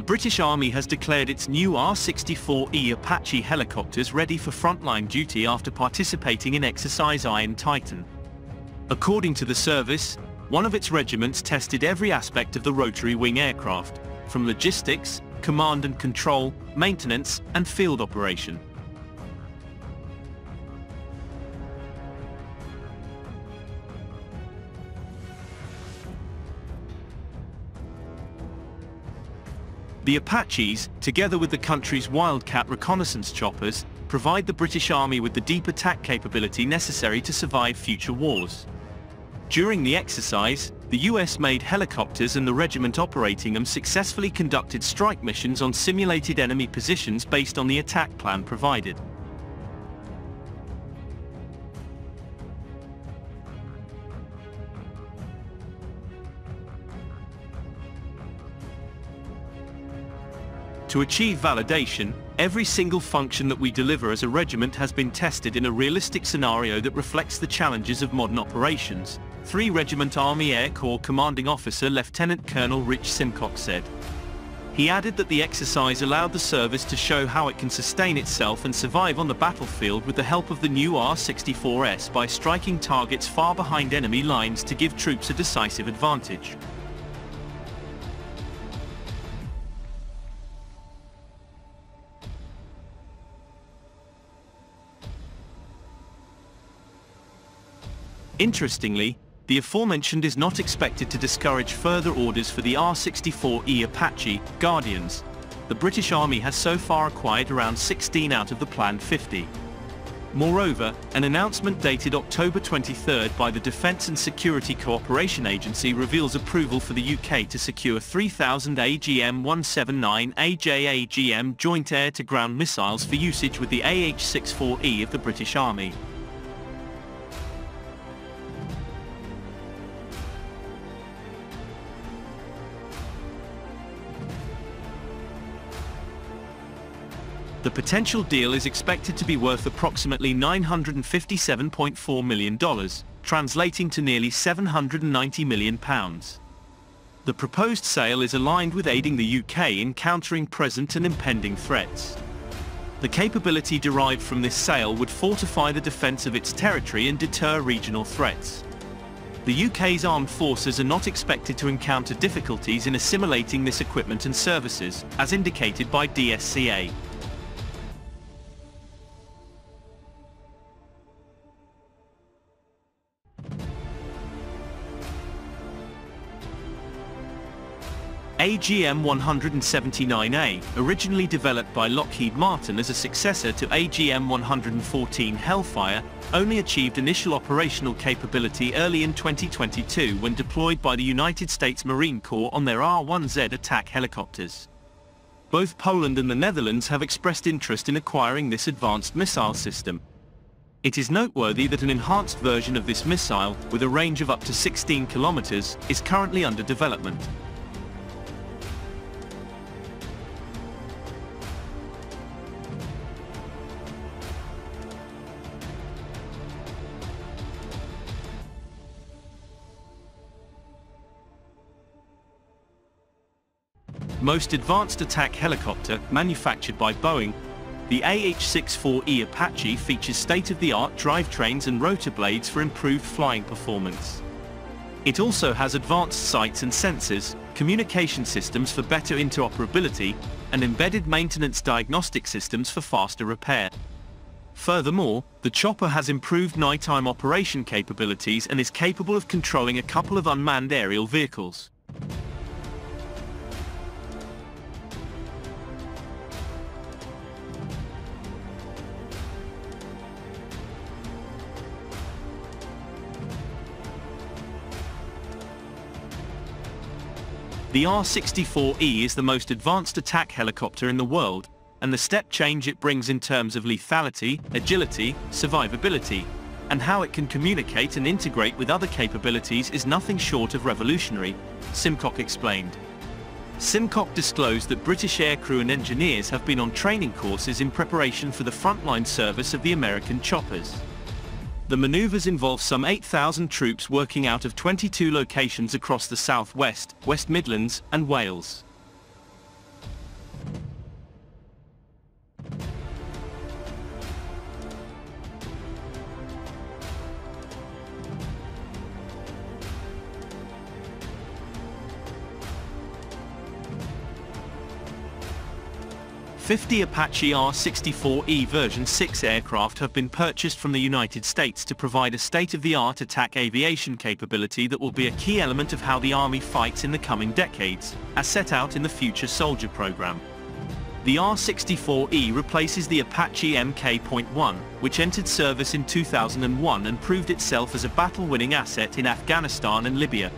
the British Army has declared its new AH-64E Apache helicopters ready for frontline duty after participating in Exercise Iron Titan. According to the service, one of its regiments tested every aspect of the rotary wing aircraft, from logistics, command and control, maintenance, and field operation. The Apaches, together with the country's Wildcat reconnaissance choppers, provide the British Army with the deep attack capability necessary to survive future wars. During the exercise, the US-made helicopters and the regiment operating them successfully conducted strike missions on simulated enemy positions based on the attack plan provided. To achieve validation, every single function that we deliver as a regiment has been tested in a realistic scenario that reflects the challenges of modern operations, 3 Regiment Army Air Corps Commanding Officer Lieutenant Colonel Rich Simcock said. He added that the exercise allowed the service to show how it can sustain itself and survive on the battlefield with the help of the new AH-64S by striking targets far behind enemy lines to give troops a decisive advantage. Interestingly, the aforementioned is not expected to discourage further orders for the AH-64E Apache Guardians. The British Army has so far acquired around 16 out of the planned 50. Moreover, an announcement dated October 23 by the Defence and Security Cooperation Agency reveals approval for the UK to secure 3,000 AGM-179A JAGM joint air-to-ground missiles for usage with the AH-64E of the British Army. The potential deal is expected to be worth approximately $957.4 million, translating to nearly £790 million. The proposed sale is aligned with aiding the UK in countering present and impending threats. The capability derived from this sale would fortify the defence of its territory and deter regional threats. The UK's armed forces are not expected to encounter difficulties in assimilating this equipment and services, as indicated by DSCA. AGM-179A, originally developed by Lockheed Martin as a successor to AGM-114 Hellfire, only achieved initial operational capability early in 2022 when deployed by the United States Marine Corps on their AH-1Z attack helicopters. Both Poland and the Netherlands have expressed interest in acquiring this advanced missile system. It is noteworthy that an enhanced version of this missile, with a range of up to 16 kilometers, is currently under development. Most advanced attack helicopter manufactured by Boeing, the AH-64E Apache features state-of-the-art drivetrains and rotor blades for improved flying performance. It also has advanced sights and sensors, communication systems for better interoperability, and embedded maintenance diagnostic systems for faster repair. Furthermore, the chopper has improved nighttime operation capabilities and is capable of controlling a couple of unmanned aerial vehicles. The AH-64E is the most advanced attack helicopter in the world, and the step change it brings in terms of lethality, agility, survivability, and how it can communicate and integrate with other capabilities is nothing short of revolutionary, Simcock explained. Simcock disclosed that British aircrew and engineers have been on training courses in preparation for the frontline service of the American choppers. The maneuvers involve some 8,000 troops working out of 22 locations across the southwest, West Midlands and Wales. 50 Apache AH-64E version 6 aircraft have been purchased from the United States to provide a state-of-the-art attack aviation capability that will be a key element of how the Army fights in the coming decades, as set out in the Future Soldier program. The AH-64E replaces the Apache Mk.1, which entered service in 2001 and proved itself as a battle-winning asset in Afghanistan and Libya,